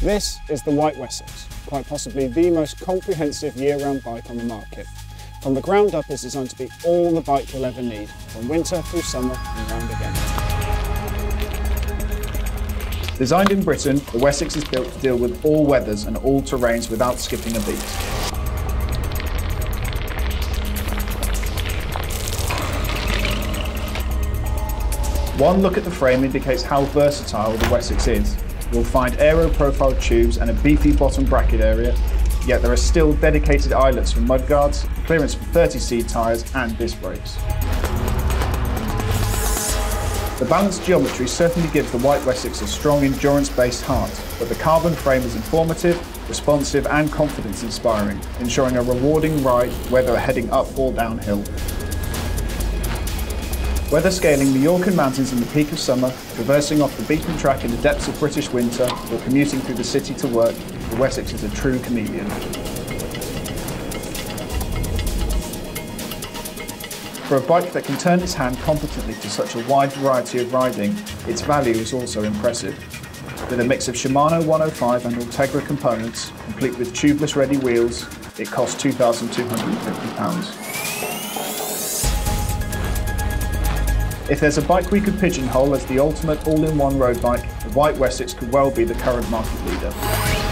This is the Whyte Wessex, quite possibly the most comprehensive year-round bike on the market. From the ground up, it's designed to be all the bike you'll ever need, from winter through summer and round again. Designed in Britain, the Wessex is built to deal with all weathers and all terrains without skipping a beat. One look at the frame indicates how versatile the Wessex is. You'll find aero-profile tubes and a beefy bottom bracket area, yet there are still dedicated eyelets for mudguards, clearance for 30C tyres and disc brakes. The balanced geometry certainly gives the Whyte Wessex a strong endurance-based heart, but the carbon frame is informative, responsive and confidence-inspiring, ensuring a rewarding ride whether heading up or downhill. Whether scaling Mallorcan mountains in the peak of summer, traversing off the beaten track in the depths of British winter, or commuting through the city to work, the Wessex is a true chameleon. For a bike that can turn its hand competently to such a wide variety of riding, its value is also impressive. With a mix of Shimano 105 and Ultegra components, complete with tubeless ready wheels, it costs £2,250. If there's a bike we could pigeonhole as the ultimate all-in-one road bike, the Whyte Wessex could well be the current market leader.